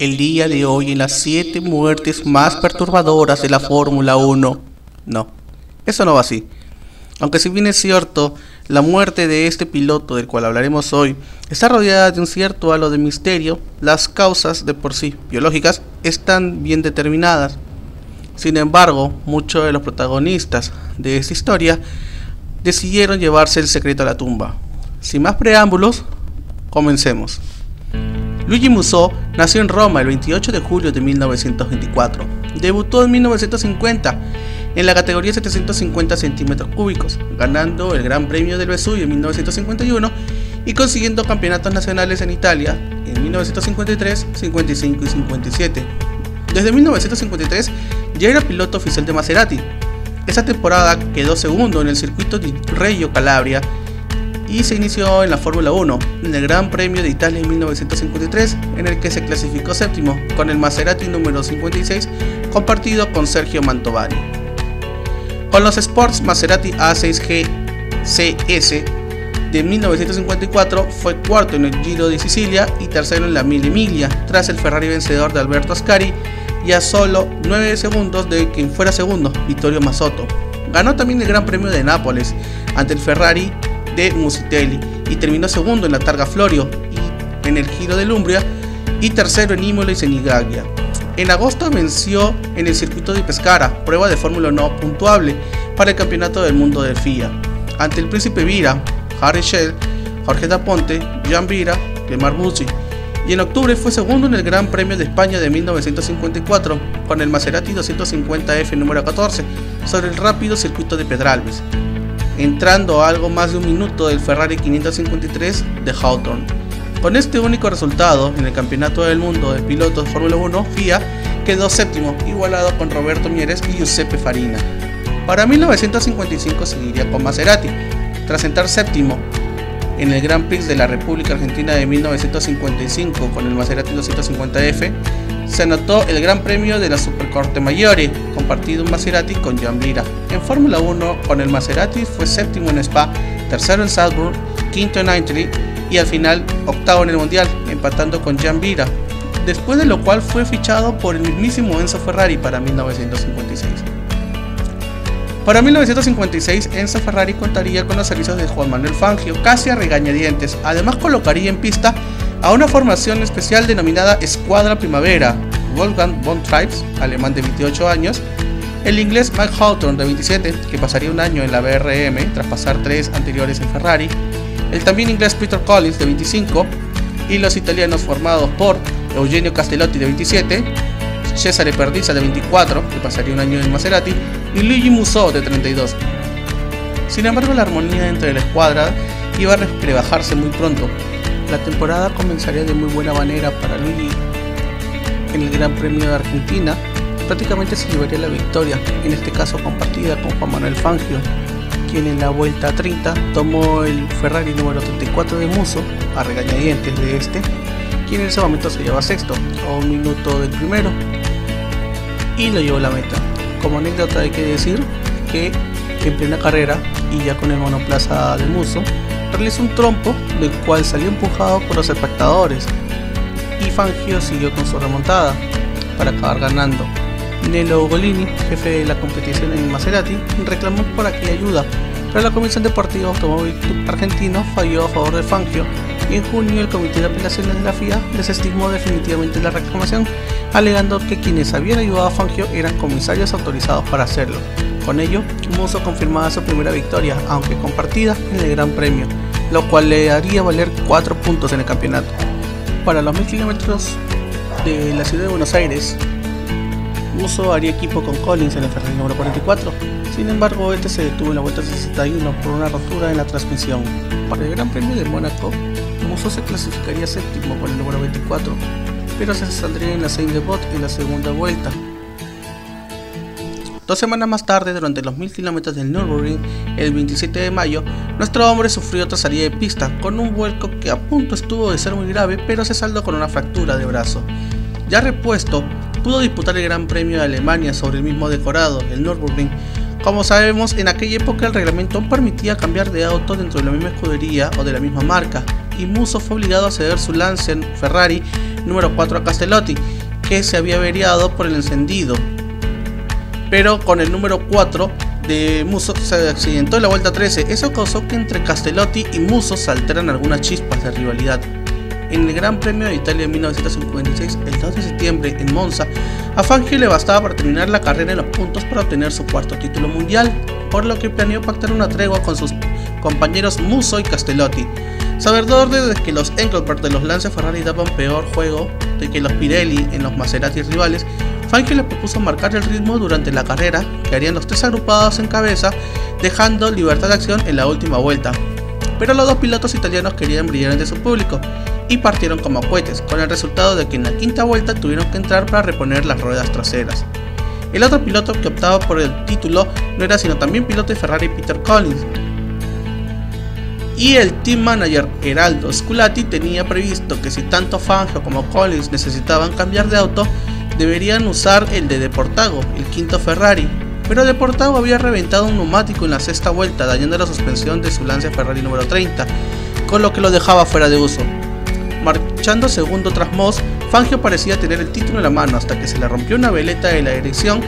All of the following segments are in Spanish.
el día de hoy en las 7 muertes más perturbadoras de la Fórmula 1. No, eso no va así. Aunque si bien es cierto, la muerte de este piloto del cual hablaremos hoy está rodeada de un cierto halo de misterio, las causas de por sí biológicas están bien determinadas. Sin embargo, muchos de los protagonistas de esta historia decidieron llevarse el secreto a la tumba. Sin más preámbulos, comencemos. Luigi Musso nació en Roma el 28 de julio de 1924. Debutó en 1950 en la categoría 750 centímetros cúbicos, ganando el Gran Premio del Vesubio en 1951 y consiguiendo campeonatos nacionales en Italia en 1953, 55 y 57. Desde 1953 ya era piloto oficial de Maserati. Esa temporada quedó segundo en el circuito de Reggio Calabria y se inició en la Fórmula 1, en el Gran Premio de Italia en 1953, en el que se clasificó séptimo con el Maserati número 56 compartido con Sergio Mantovani. Con los Sports Maserati A6G CS de 1954 fue cuarto en el Giro de Sicilia y tercero en la Mille Emilia, tras el Ferrari vencedor de Alberto Ascari y a solo 9 segundos de quien fuera segundo, Vittorio Massotto. Ganó también el Gran Premio de Nápoles ante el Ferrari de Musitelli y terminó segundo en la Targa Florio y en el Giro de Lumbria y tercero en Imola y Senigaglia. En agosto venció en el circuito de Pescara, prueba de Fórmula no puntuable para el Campeonato del Mundo de FIA, ante el Príncipe Vira, Harry Schell, Jorge Daponte, Jean Vira, Clemar Bucci, y en octubre fue segundo en el Gran Premio de España de 1954 con el Maserati 250F número 14 sobre el rápido circuito de Pedralbes entrando a algo más de un minuto del Ferrari 553 de Hawthorne. Con este único resultado en el Campeonato del Mundo de Pilotos de Fórmula 1, FIA quedó séptimo, igualado con Roberto Mieres y Giuseppe Farina. Para 1955 seguiría con Maserati, tras entrar séptimo en el Grand Prix de la República Argentina de 1955 con el Maserati 250F, se anotó el Gran Premio de la Supercorte Maggiore, compartido en Maserati con Gian Vira. En Fórmula 1 con el Maserati fue séptimo en Spa, tercero en Salzburg, quinto en Italy y al final octavo en el Mundial, empatando con Gian Vira, después de lo cual fue fichado por el mismísimo Enzo Ferrari para 1956. Para 1956, Enzo Ferrari contaría con los servicios de Juan Manuel Fangio, casi a regañadientes. Además, colocaría en pista a una formación especial denominada Escuadra Primavera, Wolfgang von Tribes, alemán de 28 años, el inglés Mike Hawthorne de 27, que pasaría un año en la BRM tras pasar tres anteriores en Ferrari, el también inglés Peter Collins de 25 y los italianos formados por Eugenio Castellotti de 27, Cesare Perdizza de 24, que pasaría un año en Maserati, y Luigi Musso de 32. Sin embargo, la armonía entre la escuadra iba a rebajarse muy pronto, la temporada comenzaría de muy buena manera para Luigi en el Gran Premio de Argentina. Prácticamente se llevaría la victoria, en este caso compartida con Juan Manuel Fangio, quien en la vuelta 30 tomó el Ferrari número 34 de Muso, a regañadientes de este, quien en ese momento se lleva sexto, a un minuto del primero, y lo llevó a la meta. Como anécdota hay que decir que en plena carrera y ya con el monoplaza de Muso, realizó un trompo del cual salió empujado por los espectadores y Fangio siguió con su remontada para acabar ganando. Nelo Ugolini, jefe de la competición en Maserati, reclamó por aquella ayuda, pero la Comisión Deportiva Automóvil Argentino falló a favor de Fangio en junio el Comité de Apelaciones de la FIA desestimó definitivamente la reclamación, alegando que quienes habían ayudado a Fangio eran comisarios autorizados para hacerlo. Con ello, Musso confirmaba su primera victoria, aunque compartida en el Gran Premio, lo cual le haría valer 4 puntos en el campeonato. Para los 1000 kilómetros de la ciudad de Buenos Aires, Musso haría equipo con Collins en el Ferrari número 44. Sin embargo, este se detuvo en la vuelta 61 por una rotura en la transmisión. Para el Gran Premio de Mónaco, Se clasificaría séptimo con el número 24, pero se saldría en la Saint de Bot en la segunda vuelta, Dos semanas más tarde, durante los 1000 kilómetros del Nürburgring, el 27 de mayo, nuestro hombre sufrió otra salida de pista, con un vuelco que a punto estuvo de ser muy grave, pero se saldó con una fractura de brazo. Ya repuesto, pudo disputar el Gran Premio de Alemania sobre el mismo decorado, el Nürburgring. Como sabemos, en aquella época el reglamento permitía cambiar de auto dentro de la misma escudería o de la misma marca, y Musso fue obligado a ceder su Lancia Ferrari número 4 a Castellotti, que se había averiado por el encendido. Pero con el número 4 de Musso se accidentó en la vuelta 13, eso causó que entre Castellotti y Musso saltaran algunas chispas de rivalidad. En el Gran Premio de Italia de 1956, el 2 de septiembre en Monza, a Fangio le bastaba para terminar la carrera en los puntos para obtener su cuarto título mundial, por lo que planeó pactar una tregua con sus compañeros Musso y Castellotti. Sabedor de que los Engelbert de los Lance Ferrari daban peor juego de que los Pirelli en los Maserati rivales, Fangio le propuso marcar el ritmo durante la carrera, que harían los tres agrupados en cabeza, dejando libertad de acción en la última vuelta. Pero los dos pilotos italianos querían brillar ante su público y partieron como cohetes, con el resultado de que en la quinta vuelta tuvieron que entrar para reponer las ruedas traseras. El otro piloto que optaba por el título no era sino también piloto de Ferrari Peter Collins. Y el team manager Heraldo Sculati tenía previsto que si tanto Fangio como Collins necesitaban cambiar de auto, deberían usar el de Deportago, el quinto Ferrari. Pero Deportago había reventado un neumático en la sexta vuelta, dañando la suspensión de su Lancia Ferrari número 30, con lo que lo dejaba fuera de uso. Marchando segundo tras Moss, Fangio parecía tener el título en la mano hasta que se le rompió una veleta de la dirección,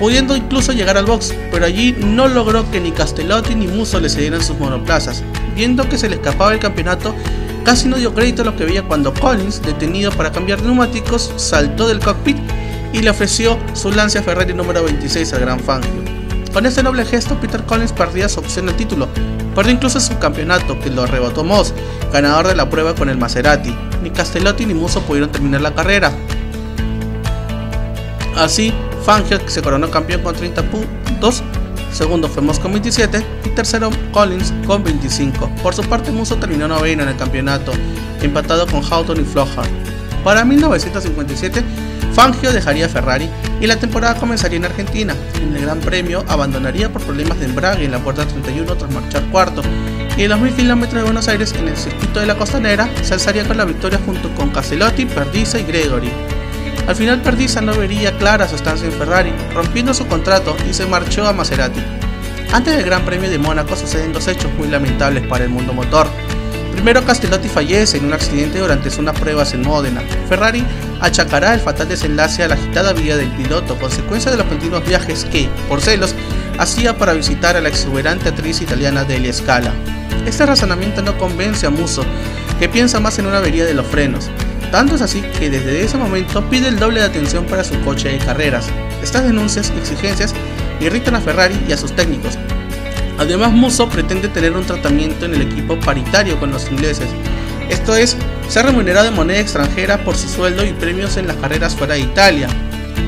pudiendo incluso llegar al box, pero allí no logró que ni Castellotti ni Musso le cedieran sus monoplazas. Viendo que se le escapaba el campeonato, casi no dio crédito a lo que veía cuando Collins, detenido para cambiar neumáticos, saltó del cockpit y le ofreció su Lancia Ferrari número 26 al Gran Fangio. Con este noble gesto, Peter Collins perdía su opción al título, perdió incluso su campeonato que lo arrebató Moss, ganador de la prueba con el Maserati. Ni Castellotti ni Musso pudieron terminar la carrera. Así, Fangio se coronó campeón con 30 puntos, segundo fue con 27 y tercero Collins con 25. Por su parte, Musso terminó noveno en el campeonato, empatado con Houghton y Flohar. Para 1957, Fangio dejaría Ferrari y la temporada comenzaría en Argentina. En el Gran Premio abandonaría por problemas de embrague en la puerta 31 tras marchar cuarto y en los 1000 kilómetros de Buenos Aires en el circuito de la Costanera se alzaría con la victoria junto con Caselotti, Perdiza y Gregory. Al final Perdiza no vería clara su estancia en Ferrari, rompiendo su contrato y se marchó a Maserati. Antes del Gran Premio de Mónaco suceden dos hechos muy lamentables para el mundo motor. Primero Castellotti fallece en un accidente durante unas pruebas en Módena. Ferrari achacará el fatal desenlace a la agitada vida del piloto, consecuencia de los continuos viajes que, por celos, hacía para visitar a la exuberante actriz italiana Delia Scala. Este razonamiento no convence a Musso, que piensa más en una avería de los frenos. Tanto es así que desde ese momento pide el doble de atención para su coche de carreras. Estas denuncias y exigencias irritan a Ferrari y a sus técnicos. Además, Musso pretende tener un tratamiento en el equipo paritario con los ingleses, esto es, ser remunerado en moneda extranjera por su sueldo y premios en las carreras fuera de Italia.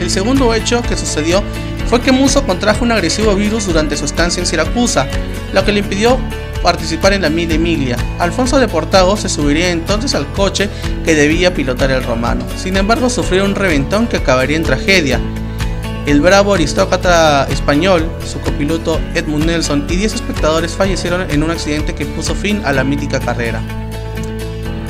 El segundo hecho que sucedió fue que Musso contrajo un agresivo virus durante su estancia en Siracusa, lo que le impidió participar en la Mille Emilia. Alfonso de Portago se subiría entonces al coche que debía pilotar el romano. Sin embargo, sufrió un reventón que acabaría en tragedia. El bravo aristócrata español, su copiloto Edmund Nelson y 10 espectadores fallecieron en un accidente que puso fin a la mítica carrera.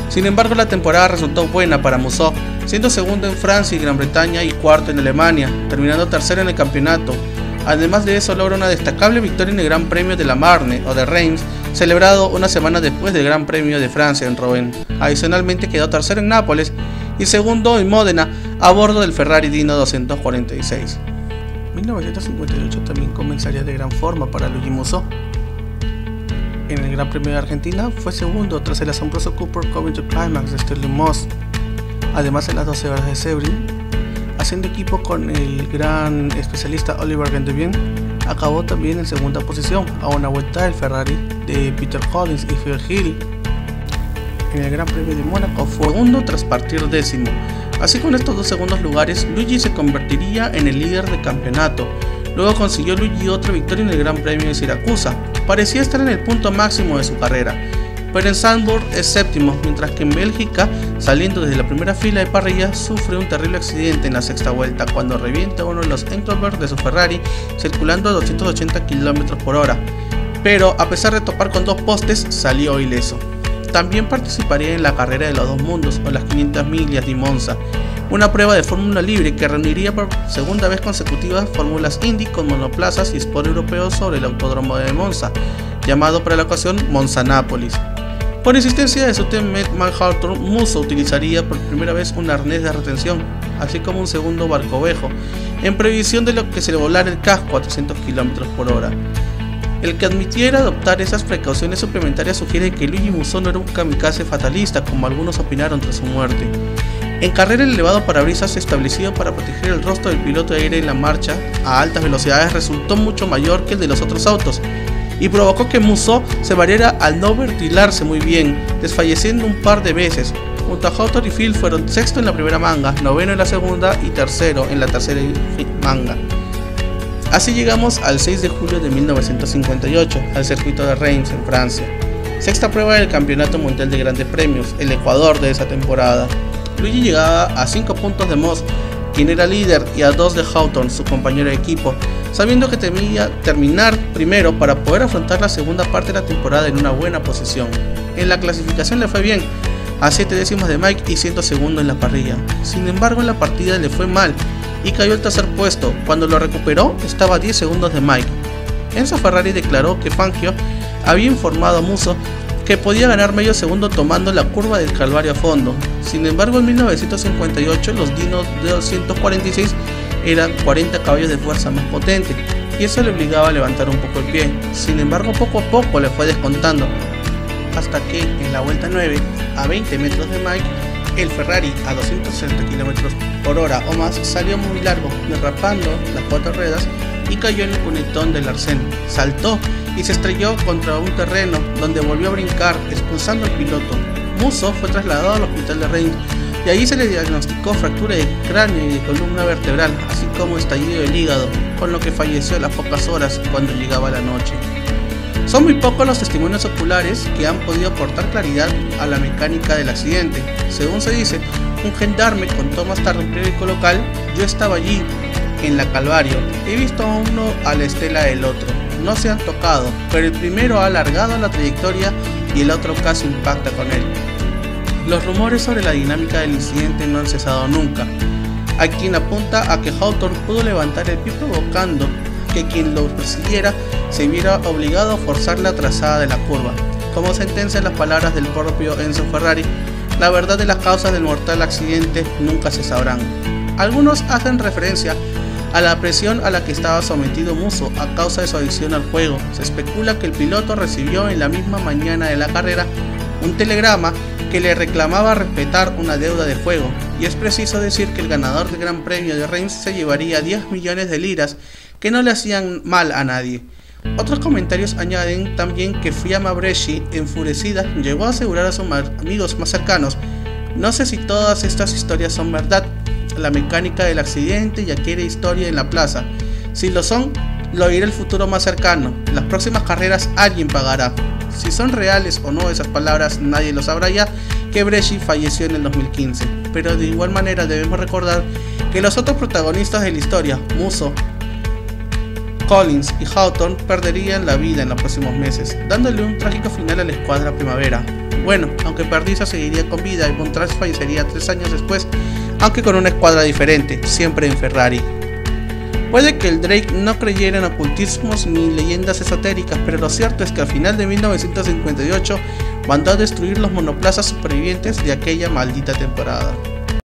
Sin embargo, la temporada resultó buena para Musso, siendo segundo en Francia y Gran Bretaña y cuarto en Alemania, terminando tercero en el campeonato. Además de eso, logra una destacable victoria en el Gran Premio de la Marne o de Reims, celebrado una semana después del Gran Premio de Francia en Rouen. Adicionalmente quedó tercero en Nápoles y segundo en Módena a bordo del Ferrari Dino 246. 1958 también comenzaría de gran forma para Luigi Musso en el Gran Premio de Argentina, fue segundo tras el asombroso Cooper Covington Climax de Sterling Moss. Además, en las 12 horas de Sebring, haciendo equipo con el gran especialista Oliver Gendebien, acabó también en segunda posición, a una vuelta del Ferrari de Peter Collins y Phil Hill. En el Gran Premio de Mónaco fue segundo tras partir décimo. Así con estos dos segundos lugares, Luigi se convertiría en el líder del campeonato. Luego consiguió Luigi otra victoria en el Gran Premio de Siracusa, parecía estar en el punto máximo de su carrera, pero en Sandburg es séptimo, mientras que en Bélgica, saliendo desde la primera fila de parrilla, sufre un terrible accidente en la sexta vuelta cuando revienta uno de los Engelberg de su Ferrari circulando a 280 km por hora, pero a pesar de topar con dos postes, salió ileso. También participaría en la carrera de los dos mundos o las 500 millas de Monza, una prueba de fórmula libre que reuniría por segunda vez consecutiva fórmulas Indy con monoplazas y sport europeos sobre el autódromo de Monza, llamado para la ocasión Monza Nápoles. Por insistencia de su teammate Hawthorne, Musso utilizaría por primera vez un arnés de retención, así como un segundo barcovejo, en previsión de lo que se le volara el casco a 300 km por hora. El que admitiera adoptar esas precauciones suplementarias sugiere que Luigi Musso no era un kamikaze fatalista como algunos opinaron tras su muerte. En carrera el elevado parabrisas establecido para proteger el rostro del piloto de aire en la marcha a altas velocidades resultó mucho mayor que el de los otros autos, y provocó que Musso se variara al no ventilarse muy bien, desfalleciendo un par de veces. Junto a Hawthorne y Phil fueron sexto en la primera manga, noveno en la segunda y tercero en la tercera manga. Así llegamos al 6 de julio de 1958, al circuito de Reims en Francia. Sexta prueba del Campeonato Mundial de Grandes Premios, el Ecuador de esa temporada. Luigi llegaba a 5 puntos de Moss, quien era líder, y a 2 de Hawthorne, su compañero de equipo, sabiendo que temía terminar primero para poder afrontar la segunda parte de la temporada en una buena posición. En la clasificación le fue bien, a 7 décimos de Mike y 100 segundos en la parrilla. Sin embargo, en la partida le fue mal y cayó al tercer puesto. Cuando lo recuperó, estaba a 10 segundos de Mike. Enzo Ferrari declaró que Fangio había informado a Musso que podía ganar medio segundo tomando la curva del Calvario a fondo. Sin embargo, en 1958 los Dinos de 246 eran 40 caballos de fuerza más potentes y eso le obligaba a levantar un poco el pie. Sin embargo, poco a poco le fue descontando, hasta que en la vuelta 9, a 20 metros de Mike, el Ferrari a 260 km por hora o más salió muy largo, derrapando las cuatro ruedas y cayó en el cunetón del arcén. Saltó y se estrelló contra un terreno donde volvió a brincar, expulsando al piloto. Musso fue trasladado al hospital de Reims y allí se le diagnosticó fractura de cráneo y de columna vertebral, así como estallido del hígado, con lo que falleció a las pocas horas cuando llegaba la noche. Son muy pocos los testimonios oculares que han podido aportar claridad a la mecánica del accidente. Según se dice, un gendarme contó más tarde un periódico local, yo estaba allí, en la Calvario, he visto a uno a la estela del otro. No se han tocado, pero el primero ha alargado la trayectoria y el otro casi impacta con él. Los rumores sobre la dinámica del incidente no han cesado nunca. Hay quien apunta a que Hawthorne pudo levantar el pie provocando que quien lo persiguiera se viera obligado a forzar la trazada de la curva. Como sentencia en las palabras del propio Enzo Ferrari, la verdad de las causas del mortal accidente nunca se sabrán. Algunos hacen referencia a la presión a la que estaba sometido Musso a causa de su adicción al juego. Se especula que el piloto recibió en la misma mañana de la carrera un telegrama que le reclamaba respetar una deuda de juego, y es preciso decir que el ganador del Gran Premio de Reims se llevaría 10 millones de liras que no le hacían mal a nadie. Otros comentarios añaden también que Fiamma Bresci, enfurecida, llegó a asegurar a sus amigos más cercanos, no sé si todas estas historias son verdad, la mecánica del accidente y aquella historia en la plaza. Si lo son, lo oirá el futuro más cercano. Las próximas carreras alguien pagará. Si son reales o no esas palabras, nadie lo sabrá ya que Bresci falleció en el 2015. Pero de igual manera debemos recordar que los otros protagonistas de la historia, Musso, Collins y Hawthorne perderían la vida en los próximos meses, dándole un trágico final a la escuadra primavera. Bueno, aunque Perdisa seguiría con vida y Montrage fallecería tres años después, aunque con una escuadra diferente, siempre en Ferrari. Puede que el Drake no creyera en ocultismos ni leyendas esotéricas, pero lo cierto es que al final de 1958 mandó a destruir los monoplazas supervivientes de aquella maldita temporada.